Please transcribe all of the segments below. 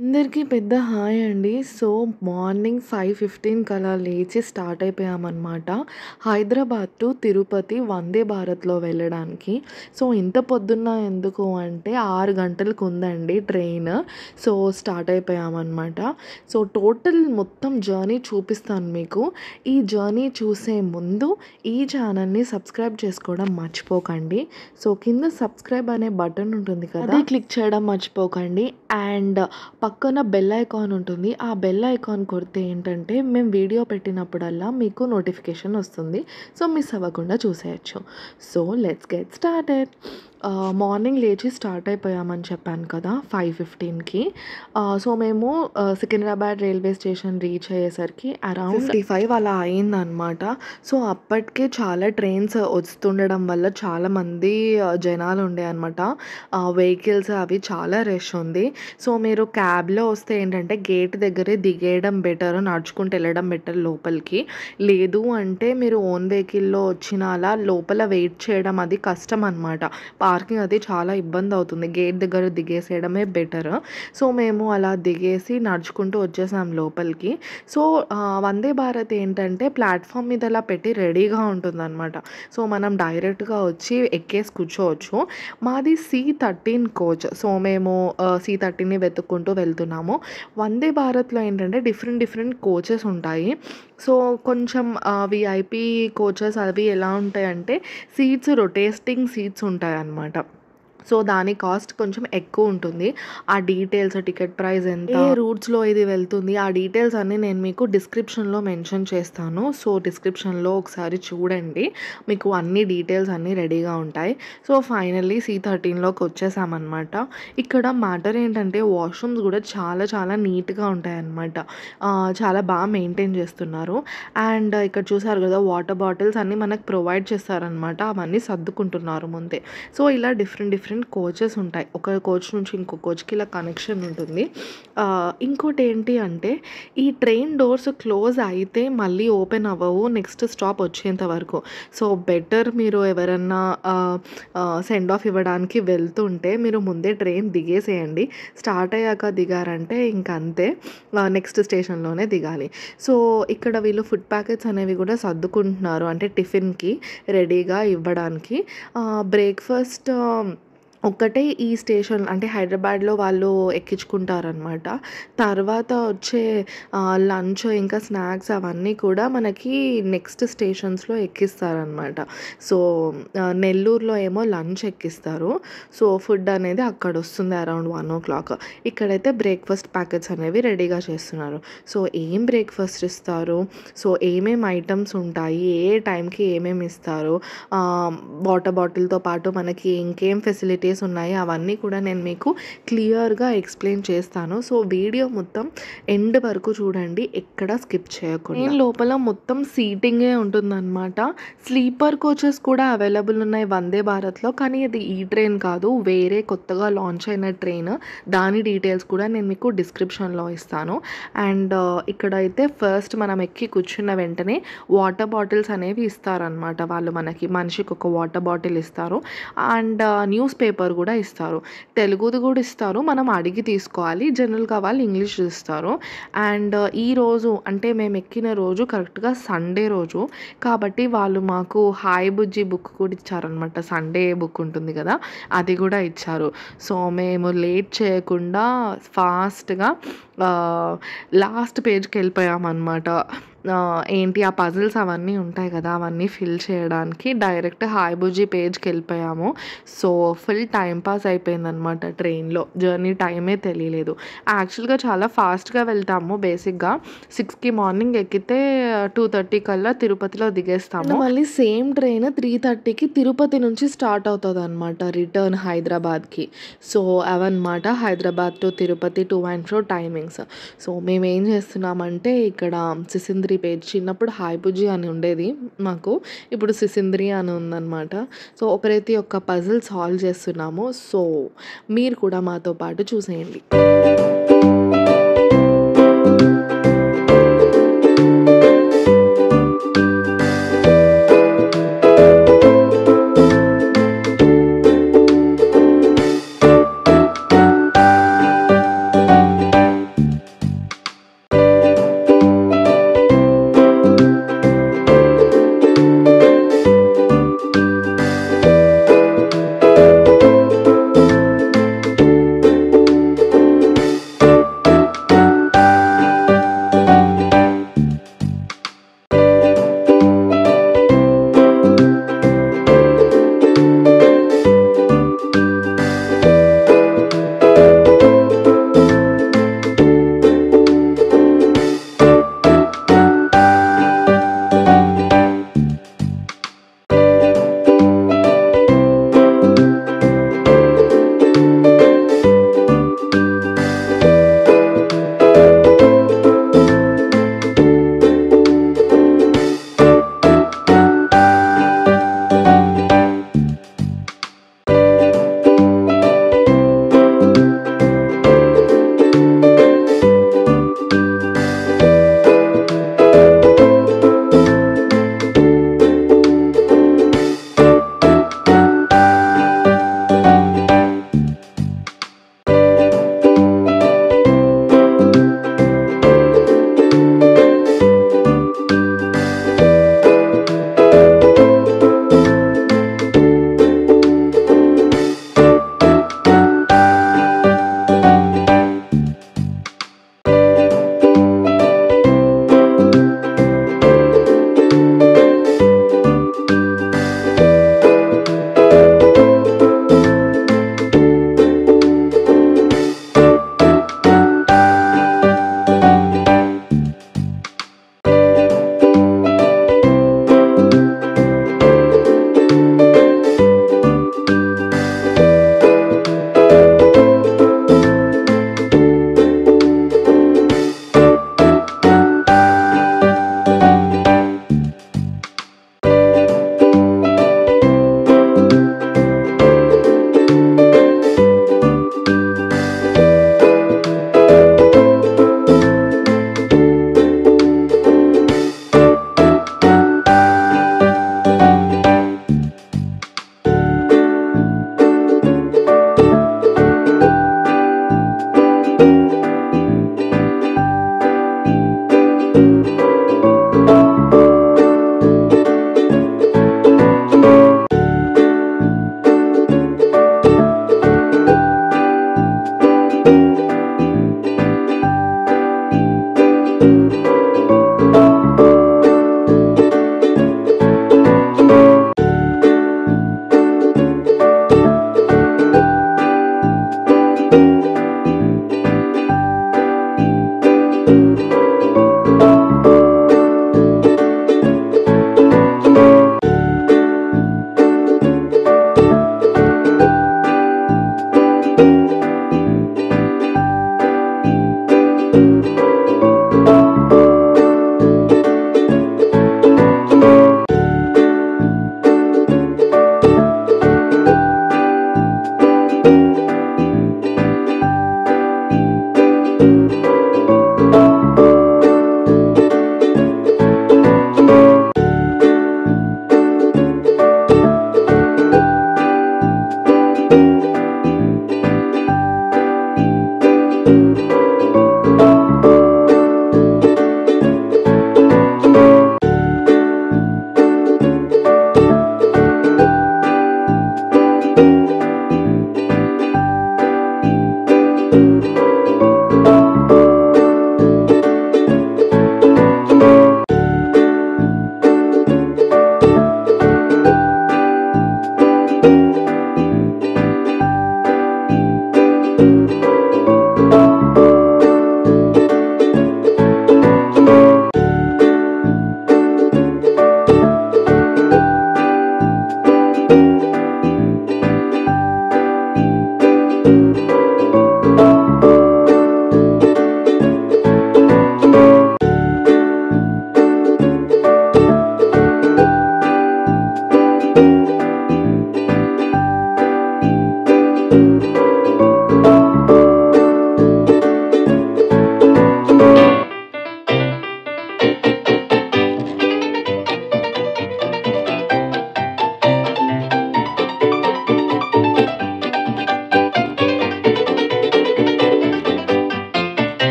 అందరికీ పెద్ద హాయ్ అండి. సో, మార్నింగ్ ఫైవ్ ఫిఫ్టీన్ కలా లేచి స్టార్ట్ అయిపోయామనమాట. హైదరాబాద్ టు తిరుపతి వందే భారత్‌లో వెళ్ళడానికి. సో, ఇంత పొద్దున్న ఎందుకు అంటే ఆరు గంటలకు ఉందండి ట్రైన్. సో, స్టార్ట్ అయిపోయామనమాట. సో, టోటల్ మొత్తం జర్నీ చూపిస్తాను మీకు. ఈ జర్నీ చూసే ముందు ఈ ఛానల్‌ని సబ్స్క్రైబ్ చేసుకోవడం మర్చిపోకండి. సో, కింద సబ్స్క్రైబ్ అనే బటన్ ఉంటుంది కదా! క్లిక్ చేయడం మర్చిపోకండి. అండ్ పక్కన బెల్ ఐకాన్ ఉంటుంది. ఆ బెల్ ఐకాన్ కొడితే ఏంటంటే మేము వీడియో పెట్టినప్పుడల్లా మీకు నోటిఫికేషన్ వస్తుంది. సో, మిస్ అవ్వకుండా చూసేయొచ్చు. So, let's get started. Morning లేచి స్టార్ట్ అయిపోయామని చెప్పాను కదా! ఫైవ్ ఫిఫ్టీన్కి సో, మేము సికింద్రాబాద్ రైల్వే స్టేషన్ రీచ్ అయ్యేసరికి అరౌండ్ 55 అలా అయిందనమాట. సో, అప్పటికే చాలా ట్రైన్స్ వస్తుండడం వల్ల చాలామంది జనాలు ఉండే అనమాట. వెహికల్స్ అవి చాలా రష్ ఉంది. సో, మీరు క్యాబ్‌లో వస్తే ఏంటంటే గేట్ దగ్గరే దిగేయడం బెటర్. నడుచుకుంటూ వెళ్ళడం బెటర్ లోపలికి. లేదు అంటే మీరు ఓన్ వెహికల్‌లో వచ్చిన అలా లోపల వెయిట్ చేయడం అది కష్టం అనమాట. పార్కింగ్ అది చాలా ఇబ్బంది అవుతుంది. గేట్ దగ్గర దిగేసేయడమే బెటర్. సో, మేము అలా దిగేసి నడుచుకుంటూ వచ్చేసాం లోపలికి. సో, వందే భారత్ ఏంటంటే ప్లాట్‌ఫామ్ మీద అలా పెట్టి రెడీగా ఉంటుందనమాట. సో, మనం డైరెక్ట్‌గా వచ్చి ఎక్కేసి కూర్చోవచ్చు. మాది సి13 కోచ్. సో, మేము సి థర్టీన్ని వెతుక్కుంటూ వెళ్తున్నాము. వందే భారత్‌లో ఏంటంటే డిఫరెంట్ డిఫరెంట్ కోచెస్ ఉంటాయి. సో, కొంచెం విఐపీ కోచెస్ అవి ఎలా ఉంటాయంటే సీట్స్ రొటేస్టింగ్ సీట్స్ ఉంటాయన్నమాట. సో, దాని కాస్ట్ కొంచెం ఎక్కువ ఉంటుంది. ఆ డీటెయిల్స్ టికెట్ ప్రైస్ ఎంత, ఏ రూట్స్‌లో ఇది వెళ్తుంది ఆ డీటెయిల్స్ అన్నీ నేను మీకు డిస్క్రిప్షన్‌లో మెన్షన్ చేస్తాను. సో, డిస్క్రిప్షన్‌లో ఒకసారి చూడండి. మీకు అన్ని డీటెయిల్స్ అన్నీ రెడీగా ఉంటాయి. సో, ఫైనల్లీ సి13లోకి వచ్చేసామనమాట. ఇక్కడ మ్యాటర్ ఏంటంటే వాష్‌రూమ్స్ కూడా చాలా చాలా నీట్‌గా ఉంటాయన్నమాట. చాలా బాగా మెయింటైన్ చేస్తున్నారు. అండ్ ఇక్కడ చూసారు కదా! వాటర్ బాటిల్స్ అన్నీ మనకు ప్రొవైడ్ చేస్తారనమాట. అవన్నీ సర్దుకుంటున్నారు ముందే. సో, ఇలా డిఫరెంట్ డిఫరెంట్ కోచెస్ ఉంటాయి. ఒక కోచ్ నుంచి ఇంకో కోచ్‌కి ఇలా కనెక్షన్ ఉంటుంది. ఇంకోటి ఏంటి అంటే ఈ ట్రైన్ డోర్స్ క్లోజ్ అయితే మళ్ళీ ఓపెన్ అవ్వవు నెక్స్ట్ స్టాప్ వచ్చేంత వరకు. సో, బెటర్ మీరు ఎవరన్నా సెండ్ ఆఫ్ ఇవ్వడానికి వెళ్తుంటే మీరు ముందే ట్రైన్ దిగేసేయండి. స్టార్ట్ అయ్యాక దిగారంటే ఇంక అంతే. నెక్స్ట్ స్టేషన్‌లోనే దిగాలి. సో, ఇక్కడ వీళ్ళు ఫుడ్ ప్యాకెట్స్ అనేవి కూడా సర్దుకుంటున్నారు. అంటే టిఫిన్‌కి రెడీగా ఇవ్వడానికి. బ్రేక్‌ఫాస్ట్ ఒక్కటే ఈ స్టేషన్ అంటే హైదరాబాద్‌లో వాళ్ళు ఎక్కించుకుంటారనమాట. తర్వాత వచ్చే లంచ్ ఇంకా స్నాక్స్ అవన్నీ కూడా మనకి నెక్స్ట్ స్టేషన్స్‌లో ఎక్కిస్తారనమాట. సో, నెల్లూరులో ఏమో లంచ్ ఎక్కిస్తారు. సో, ఫుడ్ అనేది అక్కడ వస్తుంది అరౌండ్ 1:00. ఇక్కడైతే బ్రేక్‌ఫాస్ట్ ప్యాకెట్స్ అనేవి రెడీగా చేస్తున్నారు. సో, ఏం బ్రేక్‌ఫాస్ట్ ఇస్తారు? సో, ఏమేమి ఐటమ్స్ ఉంటాయి? ఏ టైంకి ఏమేమి ఇస్తారు? వాటర్ బాటిల్‌తో పాటు మనకి ఇంకేం ఫెసిలిటీస్ ఉన్నాయి అవన్నీ కూడా నేను మీకు క్లియర్‌గా ఎక్స్‌ప్లెయిన్ చేస్తాను. సో, వీడియో మొత్తం ఎండ్ వరకు చూడండి. ఎక్కడ స్కిప్ చేయకుండా. నేను లోపల మొత్తం సీటింగే ఉంటుందన్నమాట స్లీపర్ కోచెస్ కూడా అవైలబుల్ ఉన్నాయి వందే భారత్‌లో. కానీ అది ఈ ట్రైన్ కాదు. వేరే కొత్తగా లాంచ్ అయిన ట్రైన్. దాని డీటెయిల్స్ కూడా నేను మీకు డిస్క్రిప్షన్‌లో ఇస్తాను. అండ్ uh, ఇక్కడైతే ఫస్ట్ మనం ఎక్కి కూర్చున్న వెంటనే వాటర్ బాటిల్స్ అనేవి ఇస్తారనమాట. వాళ్ళు మనకి మనిషికి ఒక వాటర్ బాటిల్ ఇస్తారు. అండ్ uh, న్యూస్ పేపర్ కూడా ఇస్తారు. తెలుగుది కూడా ఇస్తారు. మనం అడిగి తీసుకోవాలి. జనరల్‌గా వాళ్ళు ఇంగ్లీష్ ఇస్తారు. అండ్ ఈరోజు అంటే మేము ఎక్కిన రోజు కరెక్ట్‌గా సండే రోజు. కాబట్టి వాళ్ళు మాకు హాయ్ బుజ్జి బుక్ కూడా ఇచ్చారనమాట. సండే బుక్ ఉంటుంది కదా! అది కూడా ఇచ్చారు. సో, మేము లేట్ చేయకుండా ఫాస్ట్‌గా లాస్ట్ పేజ్కి వెళ్ళిపోయామన్నమాట ఏంటి ఆ పజిల్స్ అవన్నీ ఉంటాయి కదా! అవన్నీ ఫిల్ చేయడానికి డైరెక్ట్ హాయ్ పేజ్కి వెళ్ళిపోయాము సో, ఫుల్ టైం పాస్ అయిపోయిందనమాట ట్రైన్‌లో. జర్నీ టైమే తెలియలేదు. యాక్చువల్‌గా చాలా ఫాస్ట్‌గా వెళ్తాము బేసిక్‌గా. సిక్స్కి మార్నింగ్ ఎక్కితే 2:30 కల్లా తిరుపతిలో దిగేస్తాము. మళ్ళీ సేమ్ ట్రైన్ 3:30కి తిరుపతి నుంచి స్టార్ట్ అవుతుంది అనమాట రిటర్న్ హైదరాబాద్‌కి. So, అవన్నమాట Hyderabad to Tirupati to and fro timings. So, మేమేం చేస్తున్నామంటే ఇక్కడ సిసింద్రి పేజ్ చిన్నప్పుడు హాయ్ అని ఉండేది మాకు. ఇప్పుడు సిసింద్రి అని ఉందనమాట. సో, ప్రతి ఒక్క పజిల్ సాల్వ్ చేస్తున్నాము. సో, మీరు కూడా మాతో పాటు చూసేయండి.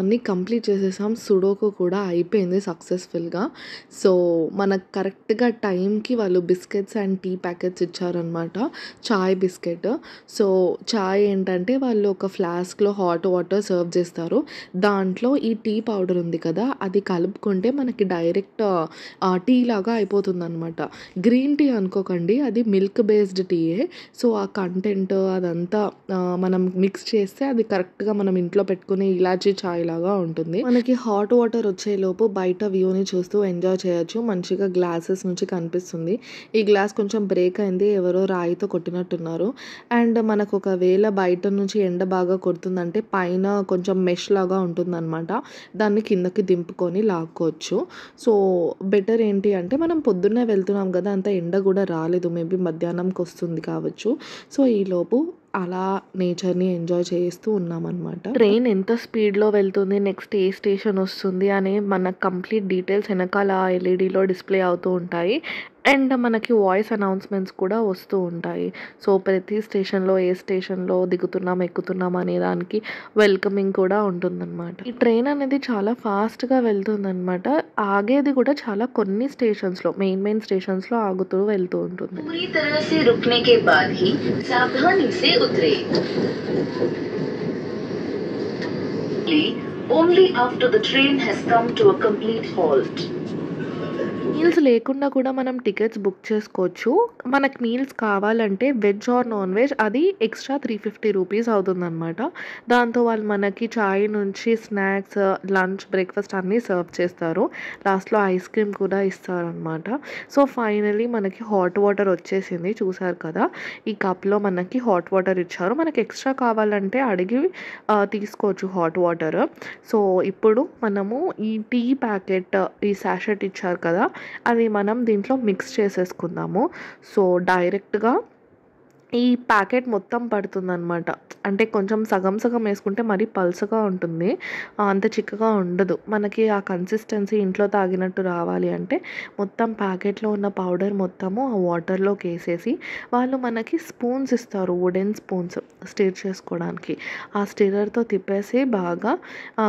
అన్నీ కంప్లీట్ చేసేసాం. సుడోకు కూడా అయిపోయింది సక్సెస్ఫుల్గా. సో మనకు కరెక్ట్గా టైంకి వాళ్ళు బిస్కెట్స్ అండ్ టీ ప్యాకెట్స్ ఇచ్చారనమాట చాయ్ బిస్కెట్. సో చాయ్ ఏంటంటే వాళ్ళు ఒక ఫ్లాస్క్లో హాట్ వాటర్ సర్వ్ చేస్తారు. దాంట్లో ఈ టీ పౌడర్ ఉంది కదా అది కలుపుకుంటే మనకి డైరెక్ట్ టీ లాగా అయిపోతుంది అనమాట గ్రీన్ టీ అనుకోకండి అది మిల్క్ బేస్డ్ టీయే. సో ఆ కంటెంట్ అదంతా మనం మిక్స్ చేస్తే అది కరెక్ట్గా మనం ఇంట్లో పెట్టుకునే ఇలాచీ చాయ్ లాగా ఉంటుంది. మనకి హాట్ వాటర్ వచ్చేలోపు బయట వ్యూని చూస్తూ ఎంజాయ్ చేయొచ్చు. మంచిగా గ్లాసెస్ నుంచి కనిపిస్తుంది. ఈ గ్లాస్ కొంచెం బ్రేక్ అయింది. ఎవరో రాయితో కొట్టినట్టున్నారు. అండ్ మనకు ఒకవేళ బయట నుంచి ఎండ బాగా కొడుతుందంటే పైన కొంచెం మెష్ లాగా ఉంటుందన్నమాట. దాన్ని కిందకి దింపుకొని లాక్కోవచ్చు. సో బెటర్ ఏంటి అంటే మనం పొద్దున్నే వెళ్తున్నాం కదా అంత ఎండ కూడా రాలేదు. మేబీ మధ్యాహ్నంకి వస్తుంది కావచ్చు. సో ఈలోపు అలా నేచర్ని ఎంజాయ్ చేస్తూ ఉన్నామన్నమాట. ట్రైన్ ఎంత స్పీడ్లో వెళ్తుంది నెక్స్ట్ ఏ స్టేషన్ వస్తుంది అనే మన కంప్లీట్ డీటెయిల్స్ వెనకాల ఎల్ఈడిలో డిస్ప్లే అవుతూ ఉంటాయి. అండ్ మనకి వాయిస్ అనౌన్స్మెంట్స్ కూడా వస్తూ ఉంటాయి. సో ప్రతి స్టేషన్లో ఏ స్టేషన్లో దిగుతున్నాం ఎక్కుతున్నాం అనే దానికి వెల్కమింగ్ కూడా ఉంటుందన్నమాట. ఈ ట్రైన్ అనేది చాలా ఫాస్ట్గా వెళ్తుందన్నమాట. ఆగేది కూడా చాలా కొన్ని స్టేషన్స్లో మెయిన్ మెయిన్ స్టేషన్స్లో ఆగుతూ వెళ్తూ ఉంటుంది. ఓన్లీ తరహ సే రుక్నే కే బాద్ only after the train has come to a complete halt. Meals లేకుండా కూడా మనం టికెట్స్ బుక్ చేసుకోవచ్చు. మనకు మీల్స్ కావాలంటే వెజ్ ఆర్ నాన్ వెజ్ అది ఎక్స్ట్రా త్రీ ఫిఫ్టీ రూపీస్ అవుతుందన్నమాట. దాంతో వాళ్ళు మనకి చాయ్ నుంచి స్నాక్స్ లంచ్ బ్రేక్ఫాస్ట్ అన్నీ సర్వ్ చేస్తారు. లాస్ట్లో ఐస్ క్రీమ్ కూడా ఇస్తారనమాట సో ఫైనలీ మనకి హాట్ వాటర్ వచ్చేసింది చూసారు కదా? ఈ కప్లో మనకి హాట్ వాటర్ ఇచ్చారు. మనకి ఎక్స్ట్రా కావాలంటే అడిగి తీసుకోవచ్చు హాట్ వాటర్ సో ఇప్పుడు మనము ఈ టీ ప్యాకెట్ ఈ శాషెట్ ఇచ్చారు కదా? అది మనం దీంట్లో మిక్స్ చేసేసుకుందాము. సో డైరెక్ట్గా ఈ ప్యాకెట్ మొత్తం పడుతుందన్నమాట. అంటే కొంచెం సగం సగం వేసుకుంటే మరీ పల్సగా ఉంటుంది. అంత చిక్కగా ఉండదు. మనకి ఆ కన్సిస్టెన్సీ ఇంట్లో తాగినట్టు రావాలి అంటే మొత్తం ప్యాకెట్లో ఉన్న పౌడర్ మొత్తము ఆ వాటర్లోకి వేసేసి వాళ్ళు మనకి స్పూన్స్ ఇస్తారు. వుడెన్ స్పూన్స్ స్టిర్ చేసుకోవడానికి. ఆ స్టిరర్తో తిప్పేసి బాగా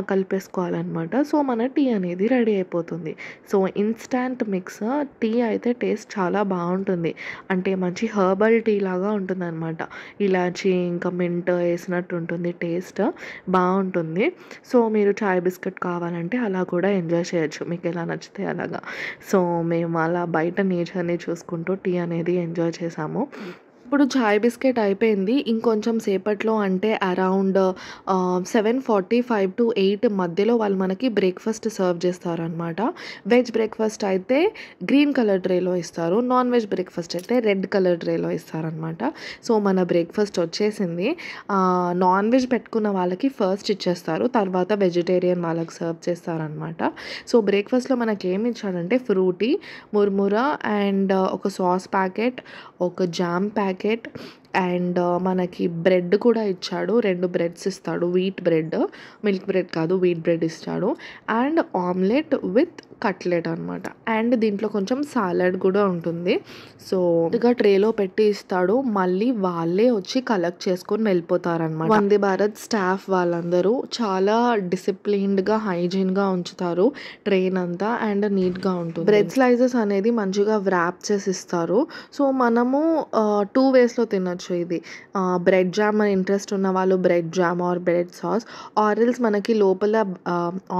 కలిపేసుకోవాలన్నమాట. సో మన టీ అనేది రెడీ అయిపోతుంది. సో ఇన్స్టాంట్ మిక్స్ టీ అయితే టేస్ట్ చాలా బాగుంటుంది. అంటే మంచి హర్బల్ టీ లాగా ఉంటుంది. ఉంటుందన్నమాట. ఇలాచి ఇంకా మింట్ వేసినట్టు ఉంటుంది టేస్ట్ బాగుంటుంది. సో మీరు చాయ్ బిస్కెట్ కావాలంటే అలా కూడా ఎంజాయ్ చేయొచ్చు. మీకు ఎలా నచ్చితే అలాగా. సో మేము అలా బయట నేచర్ని చూసుకుంటూ టీ అనేది ఎంజాయ్ చేసాము. ఇప్పుడు చాయ్ బిస్కెట్ అయిపోయింది. ఇంకొంచెం సేపట్లో అంటే around seven forty five to eight మధ్యలో వాళ్ళు మనకి బ్రేక్ఫాస్ట్ సర్వ్ చేస్తారనమాట వెజ్ బ్రేక్ఫాస్ట్ అయితే గ్రీన్ కలర్ ట్రేలో ఇస్తారు. నాన్ వెజ్ బ్రేక్ఫాస్ట్ అయితే రెడ్ కలర్ ట్రేలో ఇస్తారనమాట సో మన బ్రేక్ఫాస్ట్ వచ్చేసింది. నాన్ వెజ్ పెట్టుకున్న వాళ్ళకి ఫస్ట్ ఇచ్చేస్తారు. తర్వాత వెజిటేరియన్ వాళ్ళకి సర్వ్ చేస్తారనమాట సో బ్రేక్ఫాస్ట్లో మనకి ఏమి ఇచ్చాడంటే ఫ్రూటీ ముర్మురా అండ్ ఒక సాస్ ప్యాకెట్ ఒక జామ్ ప్యాకెట్ Okay. అండ్ మనకి బ్రెడ్ కూడా ఇచ్చాడు. రెండు బ్రెడ్స్ ఇస్తాడు. Wheat bread. మిల్క్ బ్రెడ్ కాదు వీట్ బ్రెడ్ ఇస్తాడు. అండ్ ఆమ్లెట్ విత్ కట్లెట్ అనమాట అండ్ దీంట్లో కొంచెం సాలడ్ కూడా ఉంటుంది. సో ఇక ట్రేలో పెట్టి ఇస్తాడు. మళ్ళీ వాళ్ళే వచ్చి కలెక్ట్ చేసుకొని వెళ్ళిపోతారనమాట వందే భారత్ స్టాఫ్ వాళ్ళందరూ చాలా డిసిప్లిన్డ్గా హైజీన్గా ఉంచుతారు. ట్రైన్ అంతా అండ్ నీట్గా ఉంటుంది. బ్రెడ్ స్లైసెస్ అనేది మంచిగా వ్రాప్ చేసి ఇస్తారు. సో మనము టూ వేస్లో తినచ్చు. ఇది. బ్రెడ్ జామ్ ఇంట్రెస్ట్ ఉన్న వాళ్ళు bread jam or bread sauce ఆరిల్స్ మనకి లోపల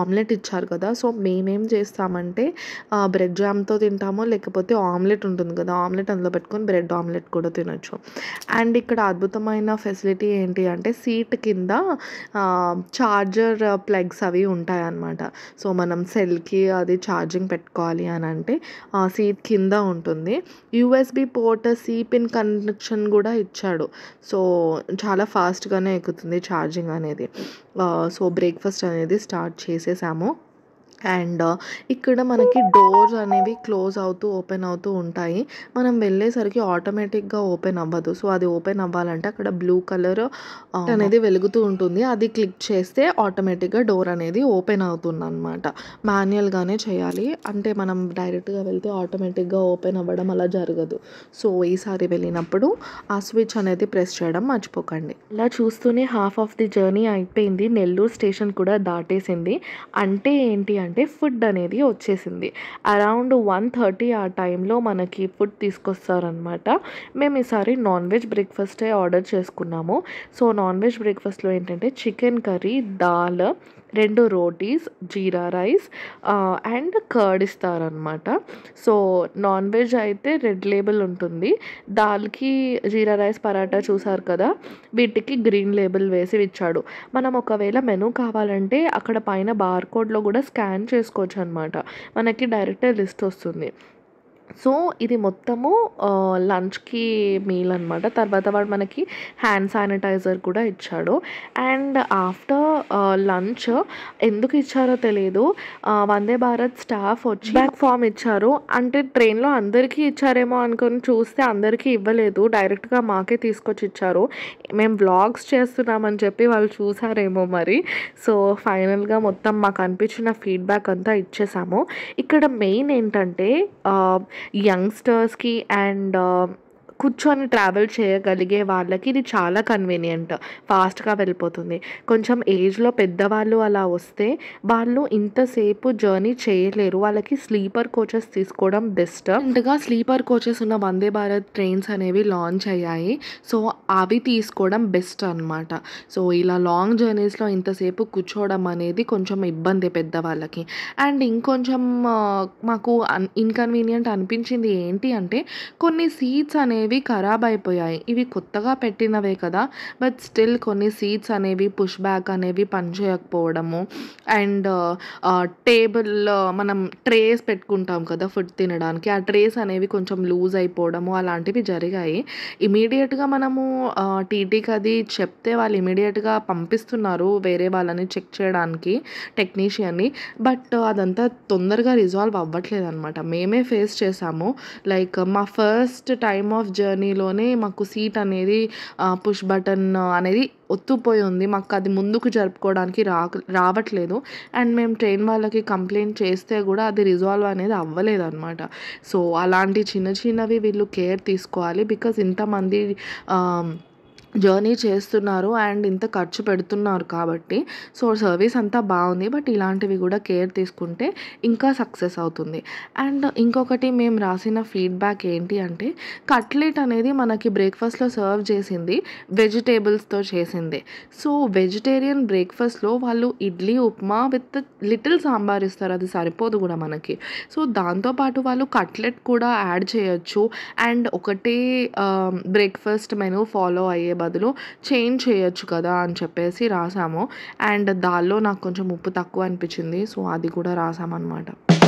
ఆమ్లెట్ ఇచ్చారు కదా. సో మేమేం చేస్తామంటే బ్రెడ్ జామ్తో తింటాము లేకపోతే ఆమ్లెట్ ఉంటుంది కదా ఆమ్లెట్ అందులో పెట్టుకొని బ్రెడ్ ఆమ్లెట్ కూడా తినొచ్చు. అండ్ ఇక్కడ అద్భుతమైన ఫెసిలిటీ ఏంటి అంటే సీట్ కింద చార్జర్ ప్లగ్స్ అవి ఉంటాయన్నమాట. సో మనం సెల్కి అది ఛార్జింగ్ పెట్టుకోవాలి అని అంటే సీట్ కింద ఉంటుంది. USB port C pin connection కూడా ఇచ్చాడు. సో చాలా ఫాస్ట్గానే ఎక్కుతుంది ఛార్జింగ్ అనేది. సో బ్రేక్ఫాస్ట్ అనేది స్టార్ట్ చేసేసాము. అండ్ ఇక్కడ మనకి డోర్స్ అనేవి క్లోజ్ అవుతూ ఓపెన్ అవుతూ ఉంటాయి. మనం వెళ్ళేసరికి ఆటోమేటిక్గా ఓపెన్ అవ్వదు. సో అది ఓపెన్ అవ్వాలంటే అక్కడ బ్లూ కలర్ అనేది వెలుగుతూ ఉంటుంది. అది క్లిక్ చేస్తే ఆటోమేటిక్గా డోర్ అనేది ఓపెన్ అవుతుంది అనమాట మాన్యువల్గానే చేయాలి. అంటే మనం డైరెక్ట్గా వెళ్తే ఆటోమేటిక్గా ఓపెన్ అవ్వడం అలా జరగదు. సో ఈసారి వెళ్ళినప్పుడు ఆ స్విచ్ అనేది ప్రెస్ చేయడం మర్చిపోకండి. ఇలా చూస్తూనే హాఫ్ ఆఫ్ ది జర్నీ అయిపోయింది. నెల్లూరు స్టేషన్ కూడా దాటేసింది. అంటే ఏంటి అంటే ఫుడ్ అనేది వచ్చేసింది. అరౌండ్ వన్ థర్టీ ఆ టైంలో మనకి ఫుడ్ తీసుకొస్తారనమాట మేము ఈసారి నాన్ వెజ్ బ్రేక్ఫాస్టే ఆర్డర్ చేసుకున్నాము. సో నాన్ వెజ్ బ్రేక్ఫాస్ట్లో ఏంటంటే చికెన్ కర్రీ దాల్ రెండు రోటీస్ జీరా రైస్ అండ్ కర్డ్ ఇస్తారనమాట సో నాన్ వెజ్ అయితే రెడ్ లేబుల్ ఉంటుంది. దాల్కి జీరా రైస్ పరాటా చూసారు కదా? వీటికి గ్రీన్ లేబుల్ వేసి ఇచ్చాడు. మనం ఒకవేళ మెనూ కావాలంటే అక్కడ పైన బార్కోడ్లో కూడా స్కాన్ చేసుకోవచ్చు అనమాట మనకి డైరెక్ట్ లిస్ట్ వస్తుంది. సో ఇది మొత్తము లంచ్కి మీల్ అనమాట తర్వాత వాడు మనకి హ్యాండ్ శానిటైజర్ కూడా ఇచ్చాడు. అండ్ ఆఫ్టర్ లంచ్ ఎందుకు ఇచ్చారో తెలియదు వందే భారత్ స్టాఫ్ వచ్చి బ్యాక్ ఫామ్ ఇచ్చారు. అంటే ట్రైన్లో అందరికీ ఇచ్చారేమో అనుకొని చూస్తే అందరికీ ఇవ్వలేదు. డైరెక్ట్గా మాకే తీసుకొచ్చి ఇచ్చారు. మేము వ్లాగ్స్ చేస్తున్నామని చెప్పి వాళ్ళు చూసారేమో మరి. సో ఫైనల్గా మొత్తం మాకు అనిపించిన ఫీడ్బ్యాక్ అంతా ఇచ్చేసాము. ఇక్కడ మెయిన్ ఏంటంటే యంగ్స్టర్స్కి అండ్ కూర్చొని ట్రావెల్ చేయగలిగే వాళ్ళకి ఇది చాలా కన్వీనియంట్ ఫాస్ట్గా వెళ్ళిపోతుంది. కొంచెం ఏజ్లో పెద్దవాళ్ళు అలా వస్తే వాళ్ళు ఇంతసేపు జర్నీ చేయలేరు. వాళ్ళకి స్లీపర్ కోచెస్ తీసుకోవడం బెస్ట్ ఇంతగా స్లీపర్ కోచెస్ ఉన్న వందే భారత్ ట్రైన్స్ అనేవి లాంచ్ అయ్యాయి. సో అవి తీసుకోవడం బెస్ట్ అనమాట సో ఇలా లాంగ్ జర్నీస్లో ఇంతసేపు కూర్చోవడం అనేది కొంచెం ఇబ్బంది పెద్దవాళ్ళకి. అండ్ ఇంకొంచెం మాకు అన్ ఇన్కన్వీనియంట్ అనిపించింది ఏంటి అంటే కొన్ని సీట్స్ అనేవి ఖరాబ్ అయిపోయాయి. ఇవి కొత్తగా పెట్టినవే కదా. బట్ స్టిల్ కొన్ని సీట్స్ అనేవి పుష్ బ్యాక్ అనేవి పనిచేయకపోవడము అండ్ టేబుల్ మనం ట్రేస్ పెట్టుకుంటాం కదా ఫుడ్ తినడానికి. ఆ ట్రేస్ అనేవి కొంచెం లూజ్ అయిపోవడము అలాంటివి జరిగాయి. ఇమీడియట్గా మనము టీటీకి అది చెప్తే వాళ్ళు ఇమీడియట్గా పంపిస్తున్నారు వేరే వాళ్ళని చెక్ చేయడానికి టెక్నీషియన్ని. బట్ అదంతా తొందరగా రిజాల్వ్ అవ్వట్లేదు అనమాట మేమే ఫేస్ చేసాము. లైక్ మా ఫస్ట్ టైమ్ ఆఫ్ జర్నీలోనే మాకు సీట్ అనేది పుష్ బటన్ అనేది ఒత్తుపోయి ఉంది. మాకు అది ముందుకు జరుపుకోవడానికి రా రావట్లేదు. అండ్ మేము ట్రైన్ వాళ్ళకి కంప్లైంట్ చేస్తే కూడా అది రిజాల్వ్ అనేది అవ్వలేదు అనమాట సో అలాంటి చిన్న చిన్నవి వీళ్ళు కేర్ తీసుకోవాలి. బికాజ్ ఇంతమంది జర్నీ చేస్తున్నారు అండ్ ఇంత ఖర్చు పెడుతున్నారు కాబట్టి. సో సర్వీస్ అంతా బాగుంది. బట్ ఇలాంటివి కూడా కేర్ తీసుకుంటే ఇంకా సక్సెస్ అవుతుంది. అండ్ ఇంకొకటి మేము రాసిన ఫీడ్బ్యాక్ ఏంటి అంటే కట్లెట్ అనేది మనకి బ్రేక్ఫాస్ట్లో సర్వ్ చేసింది వెజిటేబుల్స్తో చేసింది. సో వెజిటేరియన్ బ్రేక్ఫాస్ట్లో వాళ్ళు ఇడ్లీ ఉప్మా విత్ లిటిల్ సాంబార్ ఇస్తారు. అది సరిపోదు కూడా మనకి. సో దాంతోపాటు వాళ్ళు కట్లెట్ కూడా యాడ్ చేయొచ్చు. అండ్ ఒకటే బ్రేక్ఫాస్ట్ మెనూ ఫాలో అయ్యే బదులు చేంజ్ చేయొచ్చు కదా అని చెప్పేసి రాసాము. అండ్ దానిలో నాకు కొంచెం ఉప్పు తక్కువ అనిపించింది. సో అది కూడా రాసామన్నమాట.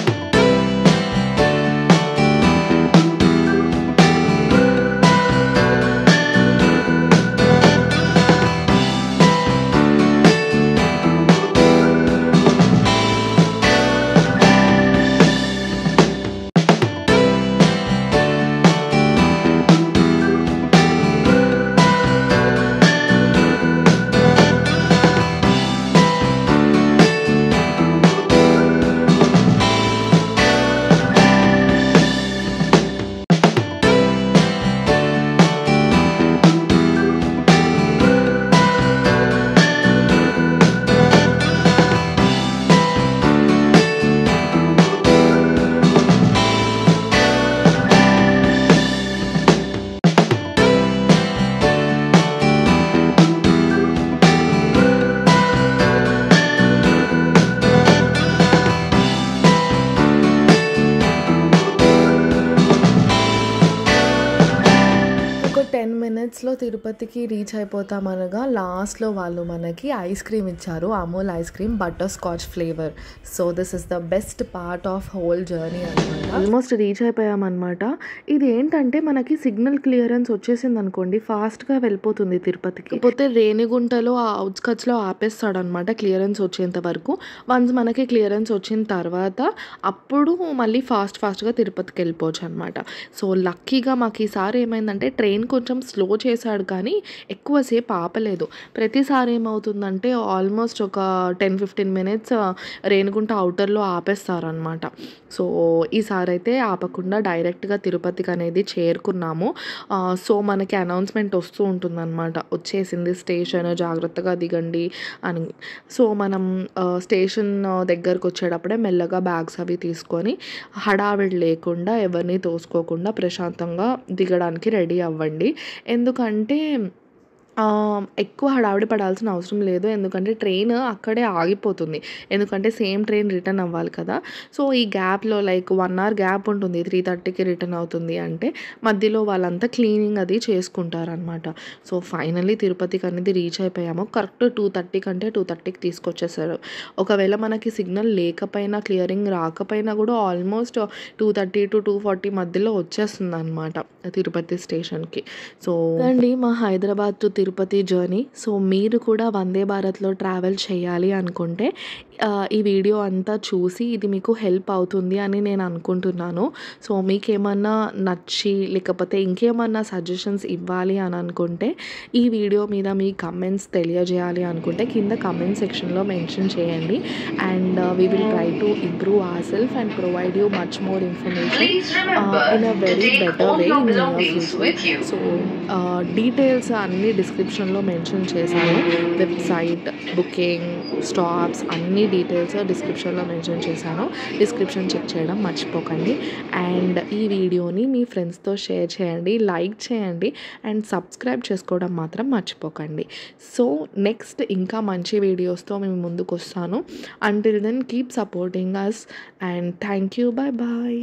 తిరుపతికి రీచ్ అయిపోతామనగా లాస్ట్‌లో వాళ్ళు మనకి ఐస్ క్రీమ్ ఇచ్చారు. Amul ice cream butter scotch flavour. So, this is the best part of whole journey అనమాట. ఆల్మోస్ట్ రీచ్ అయిపోయామనమాట. ఇది ఏంటంటే మనకి సిగ్నల్ క్లియరెన్స్ వచ్చేసిందనుకోండి ఫాస్ట్‌గా వెళ్ళిపోతుంది తిరుపతికి. కాకపోతే రేణిగుంటలో ఆ ఔట్‌స్కట్స్‌లో ఆపేస్తాడనమాట క్లియరెన్స్ వచ్చేంత వరకు. వన్స్ మనకి క్లియరెన్స్ వచ్చిన తర్వాత అప్పుడు మళ్ళీ ఫాస్ట్ ఫాస్ట్‌గా తిరుపతికెళ్ళిపోవచ్చనమాట. సో, లక్కీగా మాకు ఈసారి ఏమైందంటే ట్రైన్ కొంచెం స్లో చేశాడు కానీ కానీ ఎక్కువసేపు ఆపలేదు. ప్రతిసారి ఏమవుతుందంటే ఆల్మోస్ట్ ఒక 10, 15 మినిట్స్ రేణుగుంట ఔటర్‌లో ఆపేస్తారనమాట. సో, ఈసారి అయితే ఆపకుండా డైరెక్ట్‌గా తిరుపతికి అనేది చేరుకున్నాము. సో, మనకి అనౌన్స్‌మెంట్ వస్తూ ఉంటుందనమాట. వచ్చేసింది స్టేషన్ జాగ్రత్తగా దిగండి అని. సో, మనం స్టేషన్ దగ్గరకు వచ్చేటప్పుడే మెల్లగా బ్యాగ్స్ అవి తీసుకొని హడావిడి లేకుండా ఎవరిని తోసుకోకుండా ప్రశాంతంగా దిగడానికి రెడీ అవ్వండి. ఎందుకంటే time ఎక్కువ హడావిడి పడాల్సిన అవసరం లేదు. ఎందుకంటే ట్రైన్ అక్కడే ఆగిపోతుంది. ఎందుకంటే సేమ్ ట్రైన్ రిటర్న్ అవ్వాలి కదా! సో, ఈ గ్యాప్‌లో లైక్ వన్ అవర్ గ్యాప్ ఉంటుంది. 3:30కి రిటర్న్ అవుతుంది అంటే మధ్యలో వాళ్ళంతా క్లీనింగ్ అది చేసుకుంటారనమాట. సో, ఫైనల్లీ తిరుపతికి అనేది రీచ్ అయిపోయాము. కరెక్ట్ 2:30 కంటే 2:30కి తీసుకొచ్చేసారు. ఒకవేళ మనకి సిగ్నల్ లేకపోయినా క్లియరింగ్ రాకపోయినా కూడా ఆల్మోస్ట్ 2:30-2:40 మధ్యలో వచ్చేస్తుంది అనమాట తిరుపతి స్టేషన్‌కి. సో, అండి మా Hyderabad to Tirupati journey. So, మీరు కూడా వందే భారత్‌లో ట్రావెల్ చేయాలి అనుకుంటే ఈ వీడియో అంతా చూసి ఇది మీకు హెల్ప్ అవుతుంది అని నేను అనుకుంటున్నాను. సో, మీకేమన్నా నచ్చి లేకపోతే ఇంకేమన్నా సజెషన్స్ ఇవ్వాలి అని అనుకుంటే ఈ వీడియో మీద మీ కమెంట్స్ తెలియజేయాలి అనుకుంటే కింద కమెంట్ సెక్షన్‌లో మెన్షన్ చేయండి. And we will try to improve our and provide you much more information in to very better way in future. So, details అన్నీ డిస్క్రిప్షన్‌లో మెన్షన్ చేశాను. వెబ్‌సైట్, బుకింగ్, స్టాప్స్ అన్ని డీటెయిల్స్ డిస్క్రిప్షన్‌లో మెన్షన్ చేశాను. డిస్క్రిప్షన్ చెక్ చేయడం మర్చిపోకండి. And ఈ వీడియోని మీ ఫ్రెండ్స్‌తో షేర్ చేయండి. లైక్ చేయండి. అండ్ సబ్స్క్రైబ్ చేసుకోవడం మాత్రం మర్చిపోకండి. సో, నెక్స్ట్ ఇంకా మంచి వీడియోస్‌తో మీ ముందుకొస్తాను. Until then keep supporting us and thank you. Bye bye.